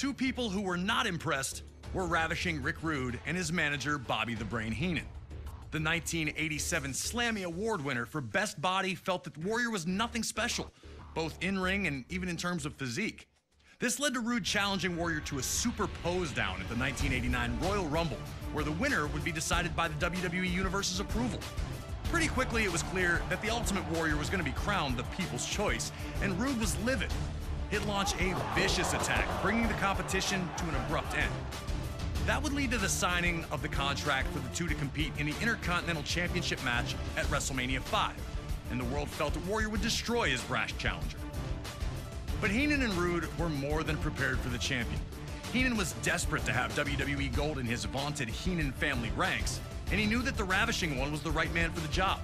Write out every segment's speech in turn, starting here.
two people who were not impressed were ravishing Rick Rude and his manager, Bobby the Brain Heenan. The 1987 Slammy Award winner for Best Body felt that Warrior was nothing special, both in ring and even in terms of physique. This led to Rude challenging Warrior to a super pose down at the 1989 Royal Rumble, where the winner would be decided by the WWE Universe's approval. Pretty quickly, it was clear that the Ultimate Warrior was going to be crowned the people's choice, and Rude was livid. It launched a vicious attack, bringing the competition to an abrupt end. That would lead to the signing of the contract for the two to compete in the Intercontinental Championship match at WrestleMania 5, and the world felt that Warrior would destroy his brash challenger. But Heenan and Rude were more than prepared for the champion. Heenan was desperate to have WWE Gold in his vaunted Heenan family ranks, and he knew that the Ravishing One was the right man for the job.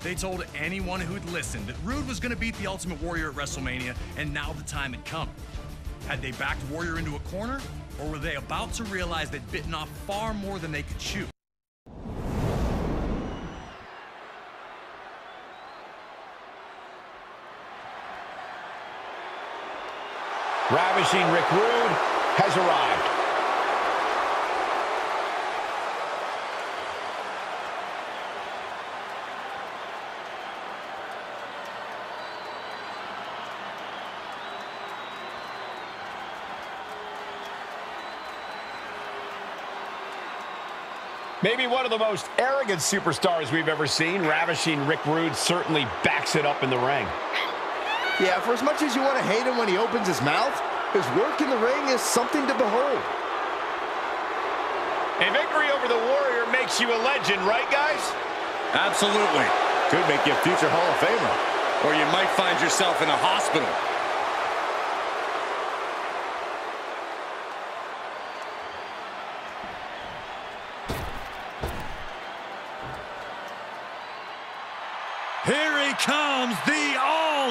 They told anyone who'd listened that Rude was going to beat the Ultimate Warrior at WrestleMania, and now the time had come. Had they backed Warrior into a corner, or were they about to realize they'd bitten off far more than they could chew? Ravishing Rick Rude has arrived. Maybe one of the most arrogant superstars we've ever seen. Ravishing Rick Rude certainly backs it up in the ring. Yeah, for as much as you want to hate him when he opens his mouth, his work in the ring is something to behold. A victory over the Warrior makes you a legend, right, guys? Absolutely. Could make you a future Hall of Famer. Or you might find yourself in a hospital.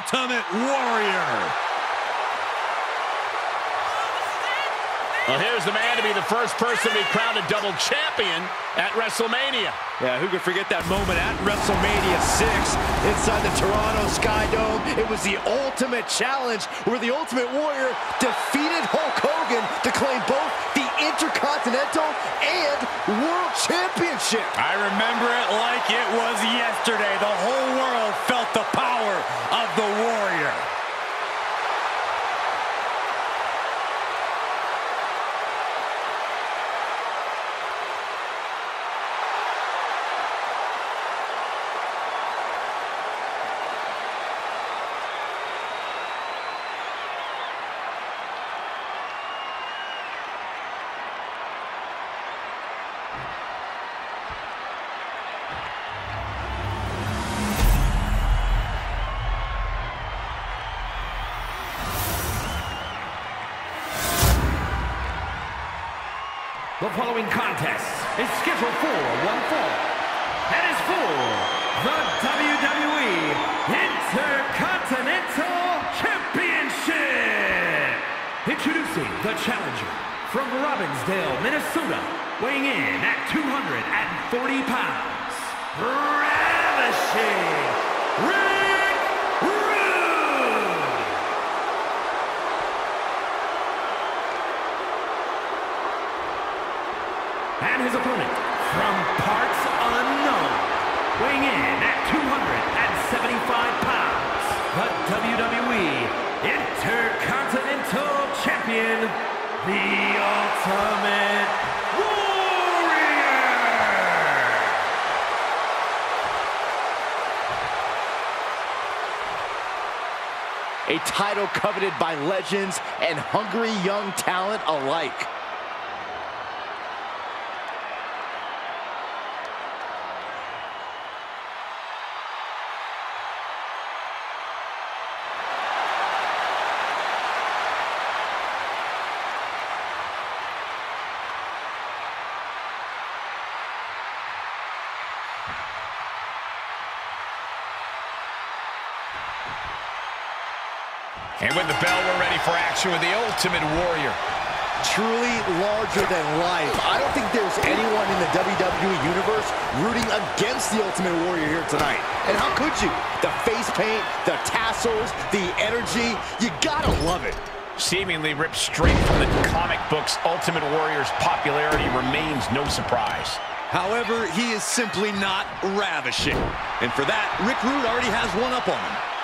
Ultimate Warrior. Well, here's the man to be the first person to be crowned a double champion at WrestleMania. Yeah, who could forget that moment at WrestleMania 6 inside the Toronto Sky Dome? It was the ultimate challenge where the Ultimate Warrior defeated Hulk Hogan to claim both the Intercontinental and World Championship. I remember it like it was yesterday. The whole world felt the power of the Warrior. The following contest is scheduled for one fall and is for the WWE Intercontinental Championship. Introducing the challenger from Robbinsdale, Minnesota, weighing in at 240 pounds, Ravishing Rick Rude. and his opponent from parts unknown, weighing in at 275 pounds, the WWE Intercontinental Champion, the Ultimate Warrior! A title coveted by legends and hungry young talent alike. And with the bell, we're ready for action with the Ultimate Warrior. Truly larger than life. I don't think there's anyone in the WWE Universe rooting against the Ultimate Warrior here tonight. And how could you? The face paint, the tassels, the energy, you gotta love it. Seemingly ripped straight from the comic books, Ultimate Warrior's popularity remains no surprise. However, he is simply not ravishing. And for that, Rick Rude already has one up on him.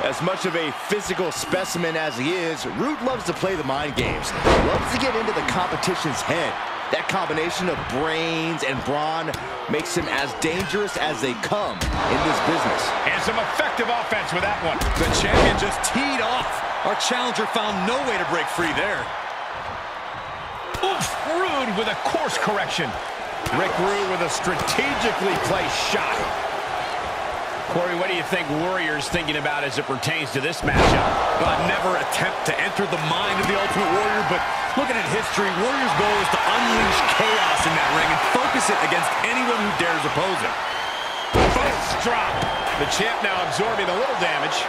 As much of a physical specimen as he is, Rude loves to play the mind games. Loves to get into the competition's head. That combination of brains and brawn makes him as dangerous as they come in this business. And some effective offense with that one. The champion just teed off. Our challenger found no way to break free there. Oof, Rude with a course correction. Rick Rude with a strategically placed shot. Corey, what do you think Warrior's thinking about as it pertains to this matchup? Uh, never attempt to enter the mind of the Ultimate Warrior, but looking at history, Warrior's goal is to unleash chaos in that ring and focus it against anyone who dares oppose him. Fist drop. The champ now absorbing a little damage.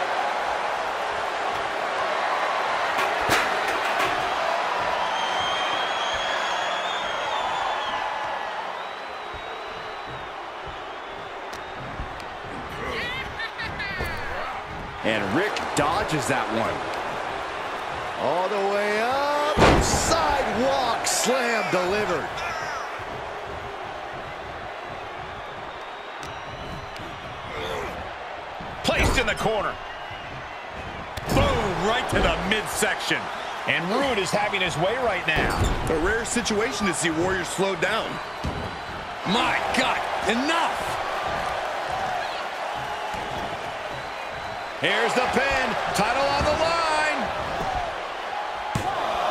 Dodges that one. All the way up. Sidewalk slam delivered. Placed in the corner. Boom, right to the midsection. And Rude is having his way right now. A rare situation to see Warriors slowed down. My God, enough! Here's the pin. Title on the line.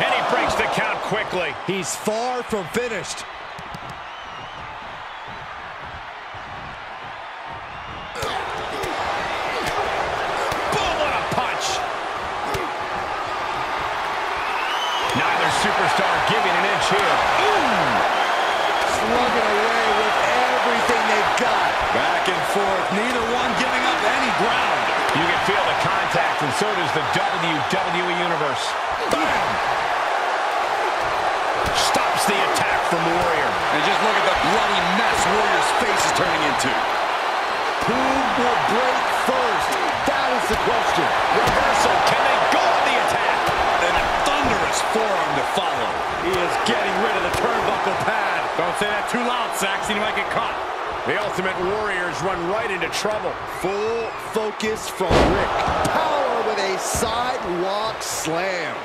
And he breaks the count quickly. He's far from finished. Boom, what a punch. Neither superstar giving an inch here. Slugging away with everything they've got. Back and forth, neither one giving up any ground. You can feel the contact, and so does the WWE Universe. Bam! Stops the attack from Warrior. And just look at the bloody mess Warrior's face is turning into. Who will break first? That is the question. Reversal. Can they go on the attack? And a thunderous forearm to follow. He is getting rid of the turnbuckle pad. Don't say that too loud, Saxton. You might get caught. The Ultimate Warriors run right into trouble. Full focus from Rick. With a sidewalk slam.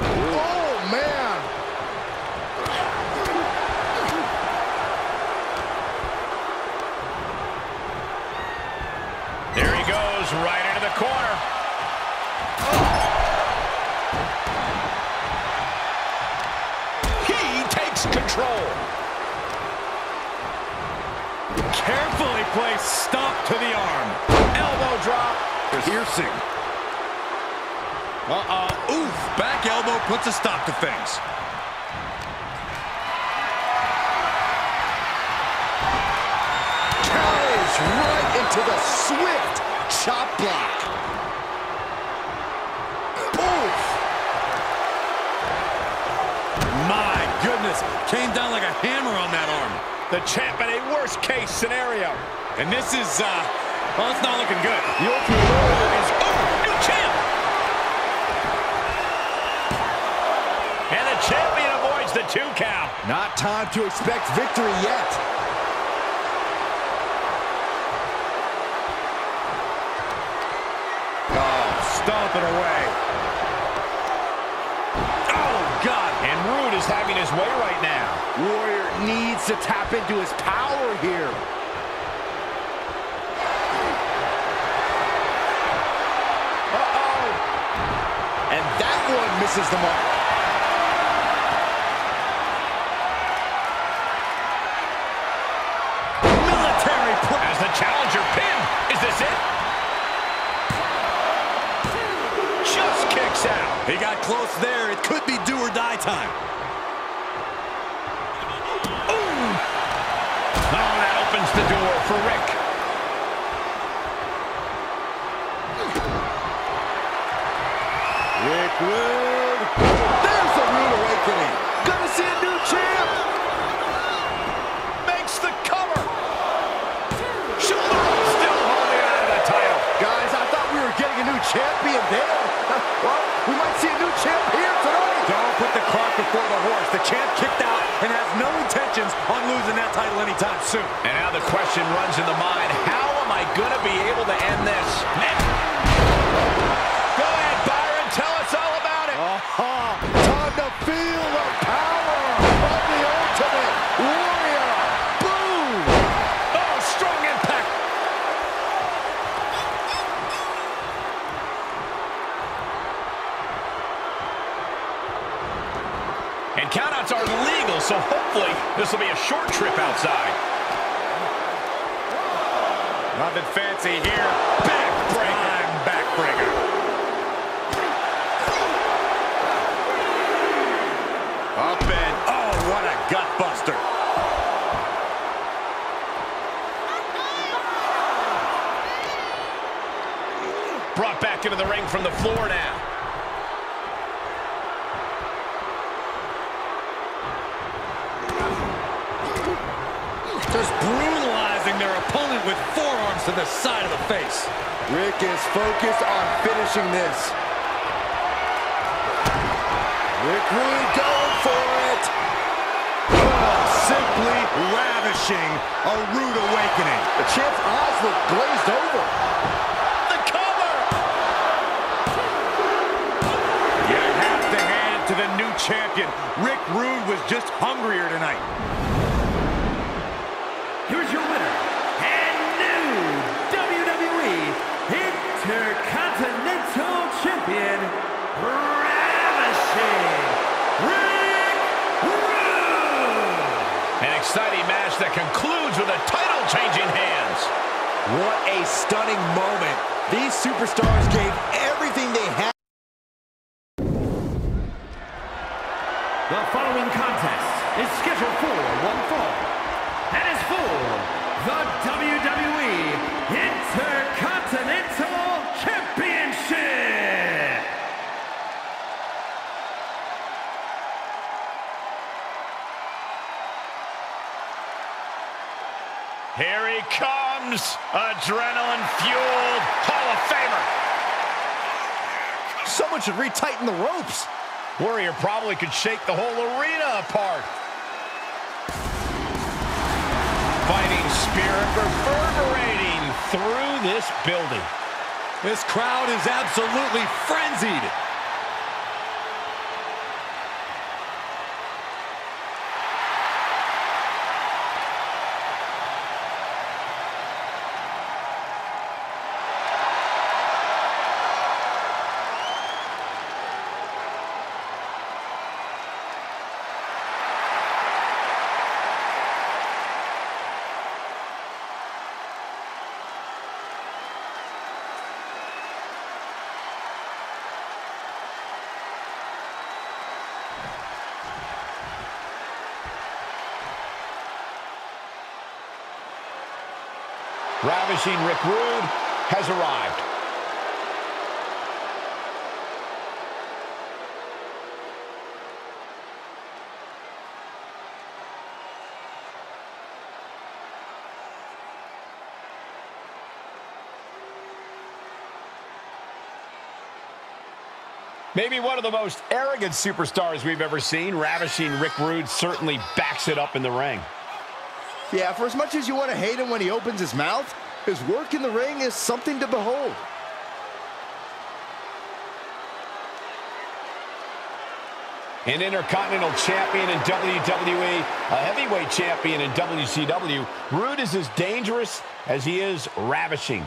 Oh, man. There he goes, right into the corner. He takes control. Carefully placed stomp to the arm. Elbow drop. Piercing. Uh-uh. Oof. Back elbow puts a stop to things. Carries right into the swift chop block. Oof. My goodness. Came down like a hammer on that arm. The champ in a worst case scenario. And this is, uh, well, it's not looking good. The Ultimate Warrior is Oh, new champ. And the champion avoids the two count. not time to expect victory yet. Oh, stomping away. Oh, God. And Rude is having his way right now. Warrior needs to tap into his power here. Uh-oh. And that one misses the mark. Military press. The challenger pinned. Is this it? Just kicks out. He got close there. It could be do or die time. Oh, that opens door for Rick. Rick Rude. Champ kicked out and has no intentions on losing that title anytime soon. And now the question runs in the mind, how am I going to be able to end this? Go ahead, Byron. Tell us all about it. Uh-huh. Time so hopefully this will be a short trip outside. Nothing fancy here. Backbreaker. Backbreaker. Up and, oh, what a gut buster. Brought back into the ring from the floor now. Just brutalizing their opponent with forearms to the side of the face. Rick is focused on finishing this. Rick Rude going for it. Oh, simply ravishing. A rude awakening. The champ's eyes look glazed over. The cover! You have to hand to the new champion. Rick Rude was just hungrier tonight. Here's your winner match that concludes with a title-changing hands. What a stunning moment. These superstars gave everything they had. The following contest is scheduled for one fall Here he comes, adrenaline-fueled Hall of Famer. Someone should retighten the ropes. Warrior probably could shake the whole arena apart. Fighting spirit reverberating through this building. This crowd is absolutely frenzied. Ravishing Rick Rude has arrived. Maybe one of the most arrogant superstars we've ever seen. Ravishing Rick Rude certainly backs it up in the ring. Yeah, for as much as you want to hate him when he opens his mouth, his work in the ring is something to behold. An Intercontinental Champion in WWE, a Heavyweight Champion in WCW, Rude is as dangerous as he is ravishing.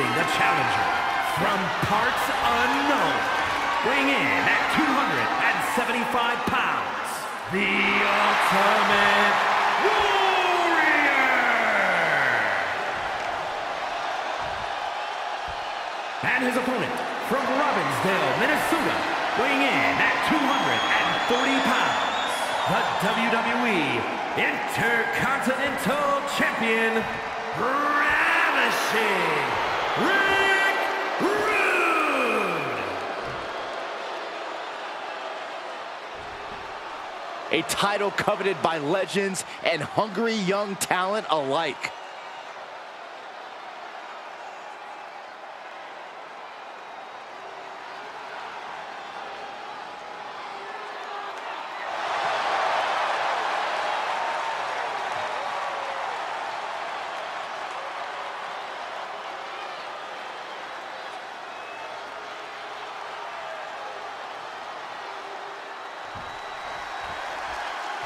Introducing the challenger from parts unknown, weighing in at 275 pounds, the Ultimate Warrior! And his opponent from Robbinsdale, Minnesota, weighing in at 240 pounds, the WWE Intercontinental Champion, Ravishing a title coveted by legends and hungry young talent alike.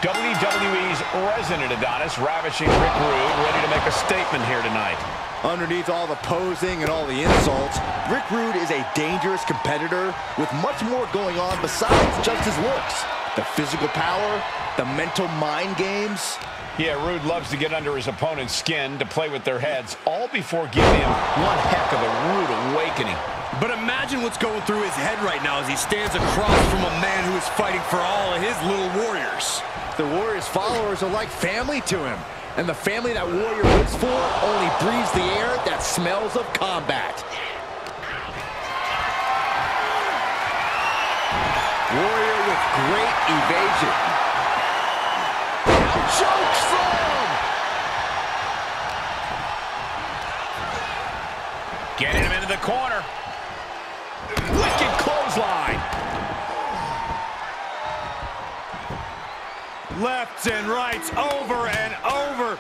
WWE's resident Adonis, ravishing Rick Rude, ready to make a statement here tonight. Underneath all the posing and all the insults, Rick Rude is a dangerous competitor with much more going on besides just his looks. The physical power, the mental mind games. Yeah, Rude loves to get under his opponent's skin to play with their heads, all before giving him one heck of a rude awakening. But imagine what's going through his head right now as he stands across from a man who is fighting for all of his little warriors. The Warriors' followers are like family to him. And the family that Warrior lives for only breathes the air that smells of combat. Warrior with great evasion. Choke Getting him into the corner. Wicked clothesline. Left and rights over and over,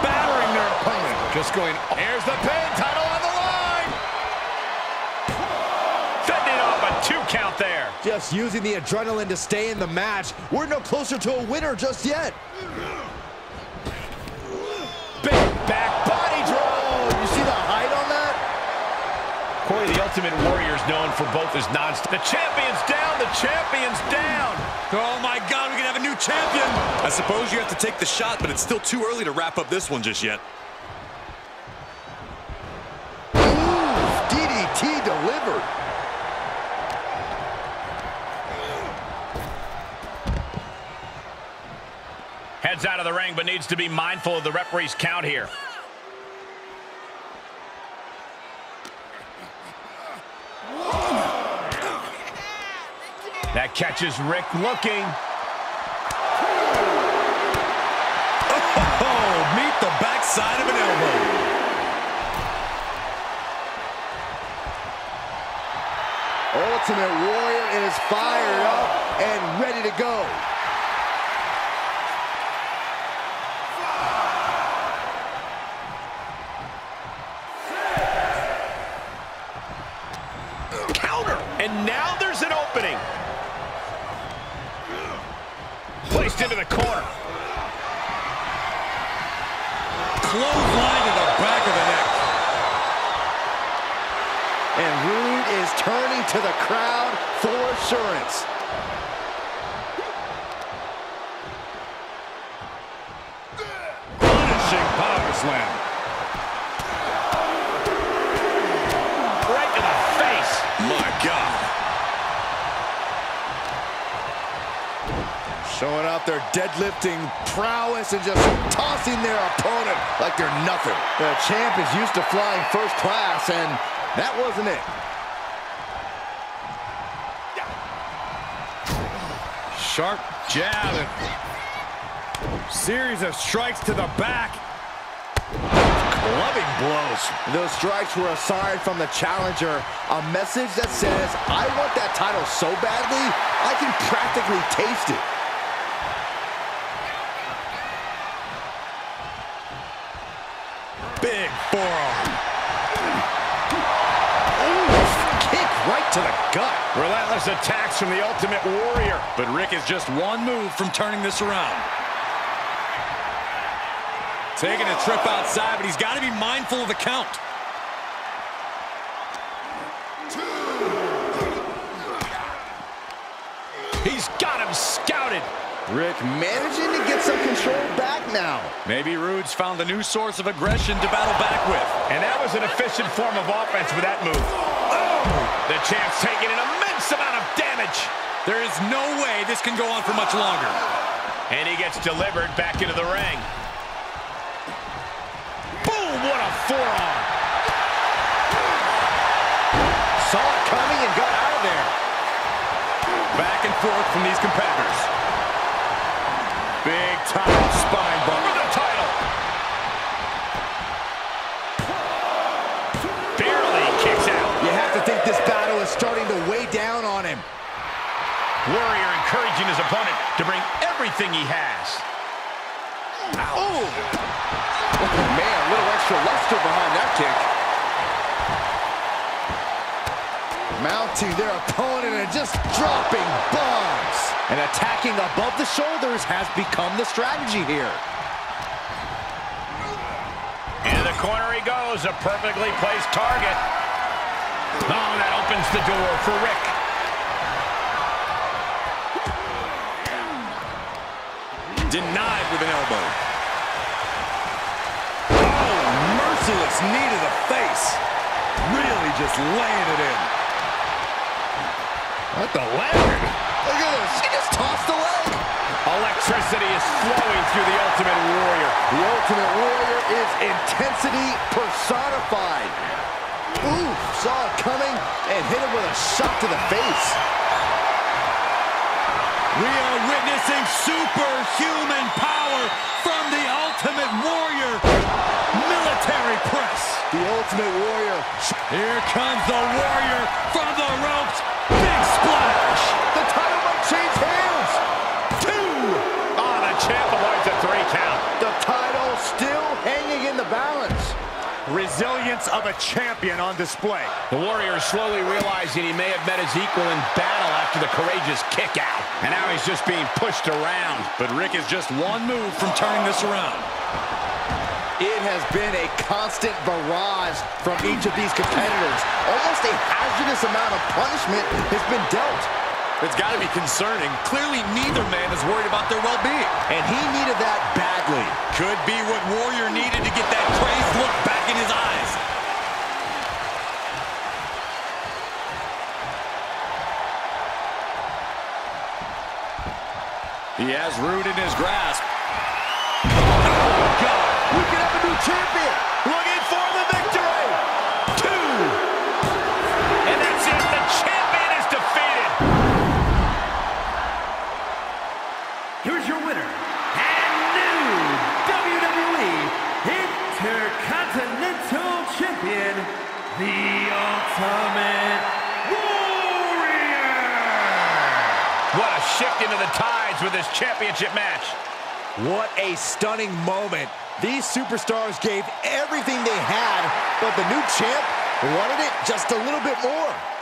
battering their opponent. Just going. Here's the pin. Title on the line. Fending off a two count there. Just using the adrenaline to stay in the match. We're no closer to a winner just yet. Ultimate Warrior is known for both his non The champion's down. The champion's down. Oh my God, we can have a new champion. I suppose you have to take the shot, but it's still too early to wrap up this one just yet. Ooh, DDT delivered. Heads out of the ring, but needs to be mindful of the referee's count here. That catches Rick looking. Oh, meet the backside of an elbow. Ultimate Warrior is fired up and ready to go. Clothesline to the back of the neck. And Rude is turning to the crowd for assurance. Punishing power slam. Showing off their deadlifting prowess and just tossing their opponent like they're nothing. The champ is used to flying first class, and that wasn't it. Sharp jab and series of strikes to the back. Clubbing blows. Those strikes were a sign from the challenger, a message that says, I want that title so badly, I can practically taste it. Relentless attacks from the Ultimate Warrior. But Rick is just one move from turning this around. Taking a trip outside, but he's got to be mindful of the count. He's got him scouted. Rick managing to get some control back now. Maybe Rude's found a new source of aggression to battle back with. And that was an efficient form of offense with that move. Oh, The champ's taking an immense amount of damage. There is no way this can go on for much longer. And he gets delivered back into the ring. Boom! What a forearm. Saw it coming and got out of there. Back and forth from these competitors. Big time spine is starting to weigh down on him. Warrior encouraging his opponent to bring everything he has. Oh! man, a little extra luster behind that kick. Mounting their opponent and just dropping bombs. And attacking above the shoulders has become the strategy here. Into the corner he goes, a perfectly placed target. Oh, that opens the door for Rick. Denied with an elbow. Oh, merciless knee to the face. Really just laying it in. What the leg? Look at this. She just tossed the leg. Electricity is flowing through the Ultimate Warrior. The Ultimate Warrior is intensity personified. Ooh, saw it coming and hit him with a shot to the face. We are witnessing superhuman power from the Ultimate Warrior. Military press. The Ultimate Warrior. Here comes the Warrior from the ropes. Big splash. The title might change hands. Two. Oh, the champ avoids a three count. The title still hanging in the balance. Resilience of a champion on display. The Warrior is slowly realizing he may have met his equal in battle after the courageous kick out. And now he's just being pushed around. But Rick is just one move from turning this around. It has been a constant barrage from each of these competitors. Almost a hazardous amount of punishment has been dealt. It's got to be concerning. Clearly, neither man is worried about their well-being. And he needed that Could be what Warrior needed to get that crazed look back in his eyes. He has Rude in his grasp. We could have a new champion. Looking for the victory. Two. And that's it. The champion is defeated. Here's your winner Champion, the Ultimate Warrior. What a shift into the tides with this championship match. What a stunning moment. These superstars gave everything they had, but the new champ wanted it just a little bit more.